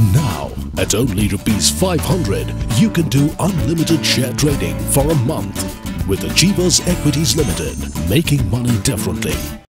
Now, at only rupees 500, you can do unlimited share trading for a month with Achiievers Equities Limited, making money differently.